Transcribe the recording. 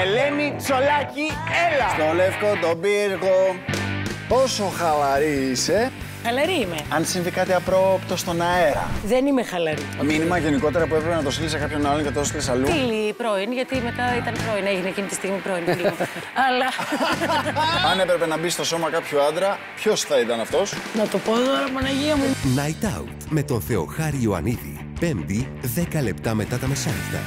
Ελένη Τσολάκη, έλα! Στο Λεύκο τον πύργο. Πόσο χαλαρή είσαι, Χαλαρή είμαι. αν συμβεί κάτι απρόοπτο στον αέρα. Δεν είμαι χαλαρή. Μήνυμα γενικότερα που έπρεπε να το στείλεις σε κάποιον άλλον και το έστειλες αλλού. Φίλη πρώην, γιατί μετά ήταν πρώην. Έγινε εκείνη τη στιγμή πρώην. Αλλά. Αν έπρεπε να μπει στο σώμα κάποιου άντρα, ποιος θα ήταν αυτός; να το πω τώρα, Παναγία μου. Night Out με τον Θεοχάρη Ιωαννίδη. Πέμπτη, 10 λεπτά μετά τα μεσάνυχτα.